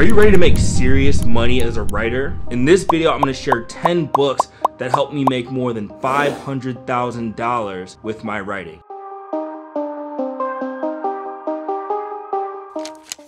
Are you ready to make serious money as a writer? In this video, I'm gonna share 10 books that helped me make more than $500,000 with my writing.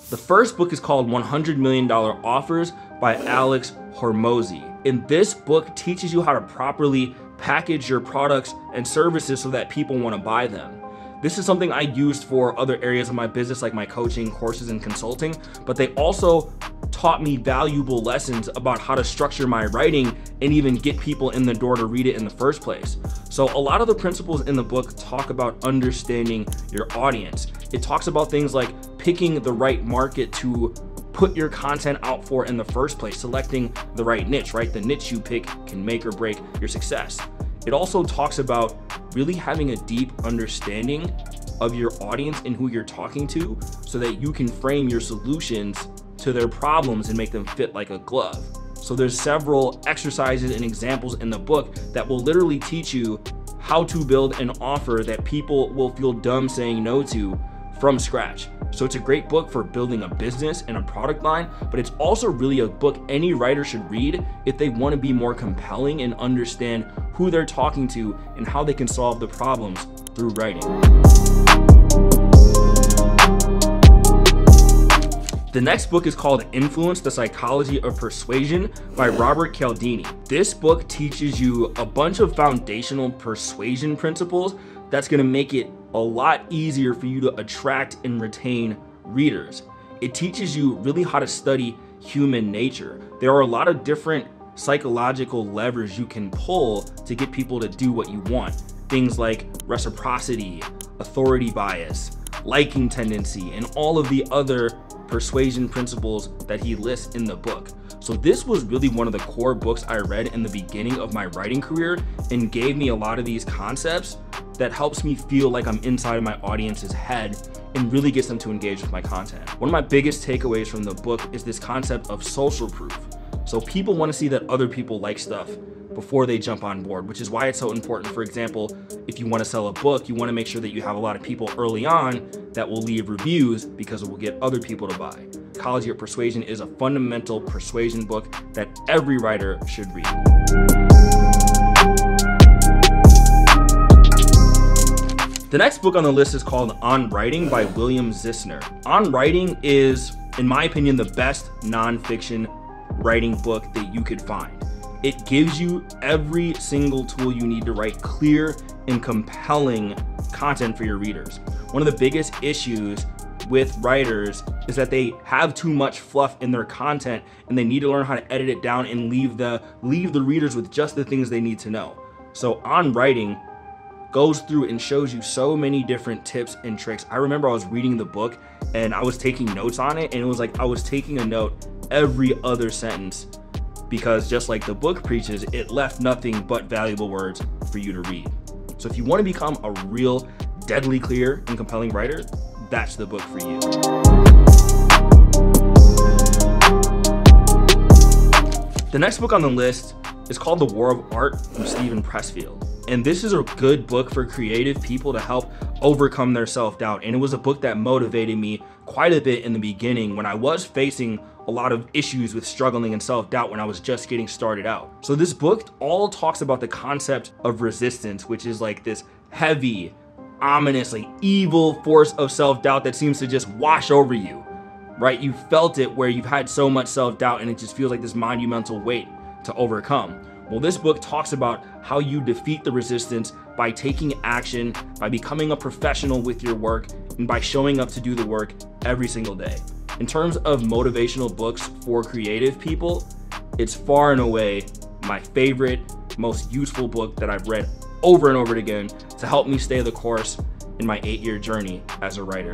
The first book is called $100 Million Offers by Alex Hormozi. And this book teaches you how to properly package your products and services so that people wanna buy them. This is something I used for other areas of my business like my coaching, courses, and consulting, but they also taught me valuable lessons about how to structure my writing and even get people in the door to read it in the first place. So a lot of the principles in the book talk about understanding your audience. It talks about things like picking the right market to put your content out for in the first place, selecting the right niche, right? The niche you pick can make or break your success. It also talks about really having a deep understanding of your audience and who you're talking to so that you can frame your solutions to their problems and make them fit like a glove. So there's several exercises and examples in the book that will literally teach you how to build an offer that people will feel dumb saying no to from scratch. So it's a great book for building a business and a product line, but it's also really a book any writer should read if they want to be more compelling and understand who they're talking to and how they can solve the problems through writing. The next book is called Influence, the Psychology of Persuasion by Robert Cialdini. This book teaches you a bunch of foundational persuasion principles that's gonna make it a lot easier for you to attract and retain readers. It teaches you really how to study human nature. There are a lot of different psychological levers you can pull to get people to do what you want. Things like reciprocity, authority bias, liking tendency, and all of the other persuasion principles that he lists in the book. So this was really one of the core books I read in the beginning of my writing career and gave me a lot of these concepts that helps me feel like I'm inside of my audience's head and really gets them to engage with my content. One of my biggest takeaways from the book is this concept of social proof. So people want to see that other people like stuff before they jump on board, which is why it's so important. For example, if you want to sell a book, you want to make sure that you have a lot of people early on that will leave reviews because it will get other people to buy. Psychology of Persuasion is a fundamental persuasion book that every writer should read. The next book on the list is called On Writing by William Zinsser. On Writing is, in my opinion, the best nonfiction writing book that you could find. It gives you every single tool you need to write clear and compelling content for your readers. One of the biggest issues with writers is that they have too much fluff in their content and they need to learn how to edit it down and leave the leave the readers with just the things they need to know. So on writing, goes through and shows you so many different tips and tricks. I remember I was reading the book and I was taking notes on it and it was like I was taking a note every other sentence because just like the book preaches, it left nothing but valuable words for you to read. So if you want to become a real deadly clear and compelling writer, that's the book for you. The next book on the list is called The War of Art from Steven Pressfield. And this is a good book for creative people to help overcome their self-doubt. And it was a book that motivated me quite a bit in the beginning when I was facing a lot of issues with struggling and self-doubt when I was just getting started out. So this book all talks about the concept of resistance, which is like this heavy, ominously evil force of self-doubt that seems to just wash over you, right? You felt it where you've had so much self-doubt and it just feels like this monumental weight to overcome. Well, this book talks about how you defeat the resistance by taking action, by becoming a professional with your work, and by showing up to do the work every single day. In terms of motivational books for creative people, it's far and away my favorite, most useful book that I've read over and over again to help me stay the course in my eight year journey as a writer.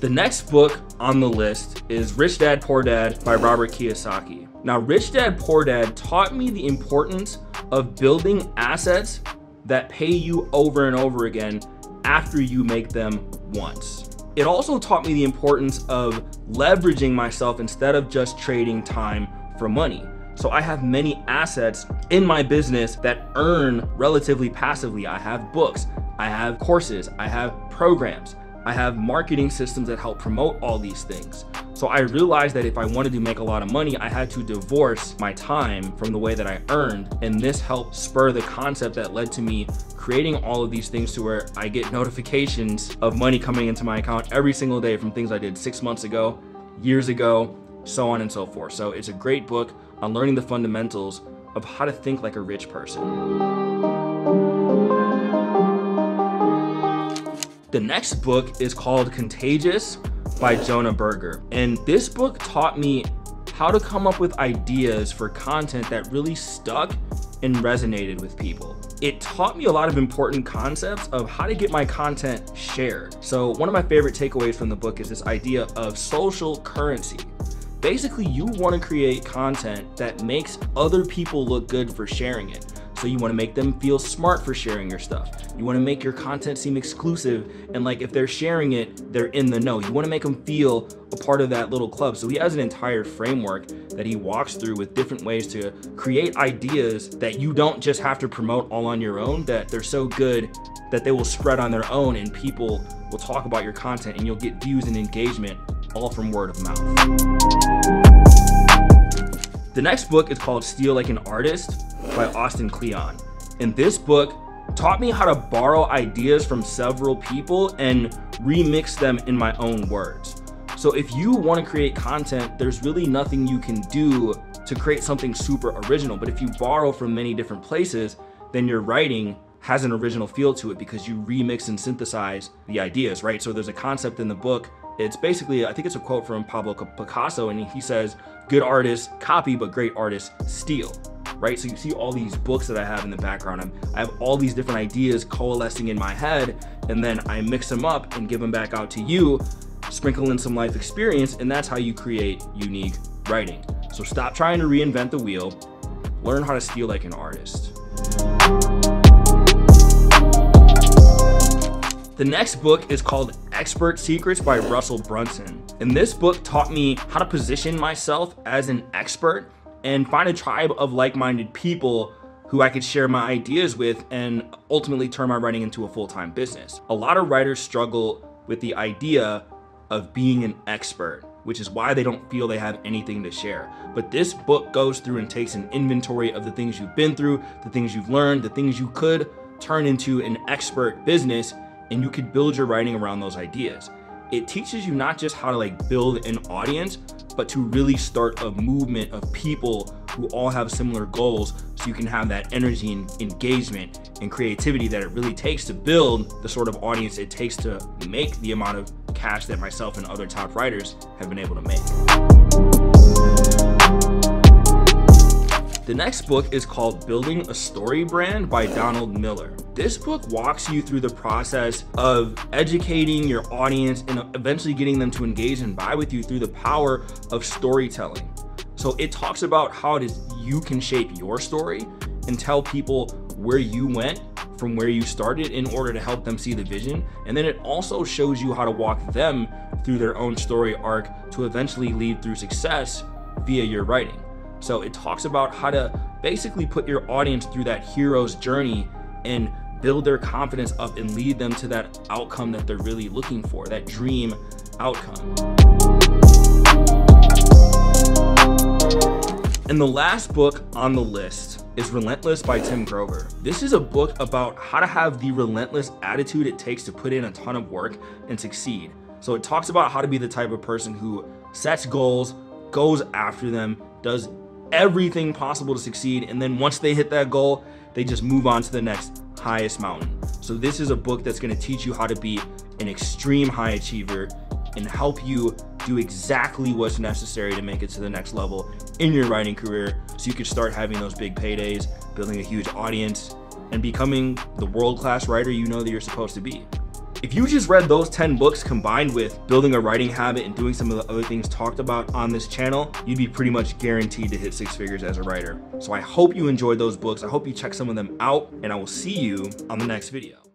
The next book on the list is Rich Dad Poor Dad by Robert Kiyosaki. Now, Rich Dad Poor Dad taught me the importance of building assets that pay you over and over again after you make them once. It also taught me the importance of leveraging myself instead of just trading time for money. So I have many assets in my business that earn relatively passively. I have books, I have courses, I have programs I have marketing systems that help promote all these things. So I realized that if I wanted to make a lot of money, I had to divorce my time from the way that I earned. And this helped spur the concept that led to me creating all of these things to where I get notifications of money coming into my account every single day from things I did six months ago, years ago, so on and so forth. So it's a great book on learning the fundamentals of how to think like a rich person. The next book is called Contagious by Jonah Berger. And this book taught me how to come up with ideas for content that really stuck and resonated with people. It taught me a lot of important concepts of how to get my content shared. So one of my favorite takeaways from the book is this idea of social currency. Basically, you want to create content that makes other people look good for sharing it. So you want to make them feel smart for sharing your stuff. You want to make your content seem exclusive and like if they're sharing it, they're in the know. You want to make them feel a part of that little club. So he has an entire framework that he walks through with different ways to create ideas that you don't just have to promote all on your own, that they're so good that they will spread on their own and people will talk about your content and you'll get views and engagement all from word of mouth. The next book is called Steal Like an Artist by Austin Kleon. And this book taught me how to borrow ideas from several people and remix them in my own words. So if you want to create content, there's really nothing you can do to create something super original. But if you borrow from many different places, then your writing has an original feel to it because you remix and synthesize the ideas, right? So there's a concept in the book. It's basically, I think it's a quote from Pablo Picasso, and he says, good artists copy, but great artists steal right? So you see all these books that I have in the background. I'm, I have all these different ideas coalescing in my head, and then I mix them up and give them back out to you, sprinkle in some life experience, and that's how you create unique writing. So stop trying to reinvent the wheel, learn how to steal like an artist. The next book is called Expert Secrets by Russell Brunson. And this book taught me how to position myself as an expert and find a tribe of like-minded people who I could share my ideas with and ultimately turn my writing into a full-time business. A lot of writers struggle with the idea of being an expert, which is why they don't feel they have anything to share. But this book goes through and takes an inventory of the things you've been through, the things you've learned, the things you could turn into an expert business, and you could build your writing around those ideas. It teaches you not just how to like build an audience, but to really start a movement of people who all have similar goals so you can have that energy and engagement and creativity that it really takes to build the sort of audience it takes to make the amount of cash that myself and other top writers have been able to make. The next book is called Building a Story Brand by Donald Miller. This book walks you through the process of educating your audience and eventually getting them to engage and buy with you through the power of storytelling. So it talks about how it is you can shape your story and tell people where you went from where you started in order to help them see the vision. And then it also shows you how to walk them through their own story arc to eventually lead through success via your writing. So it talks about how to basically put your audience through that hero's journey and build their confidence up and lead them to that outcome that they're really looking for, that dream outcome. And the last book on the list is Relentless by Tim Grover. This is a book about how to have the relentless attitude it takes to put in a ton of work and succeed. So it talks about how to be the type of person who sets goals, goes after them, does everything possible to succeed. And then once they hit that goal, they just move on to the next highest mountain. So this is a book that's gonna teach you how to be an extreme high achiever and help you do exactly what's necessary to make it to the next level in your writing career so you can start having those big paydays, building a huge audience, and becoming the world-class writer you know that you're supposed to be. If you just read those 10 books combined with building a writing habit and doing some of the other things talked about on this channel, you'd be pretty much guaranteed to hit six figures as a writer. So I hope you enjoyed those books. I hope you check some of them out and I will see you on the next video.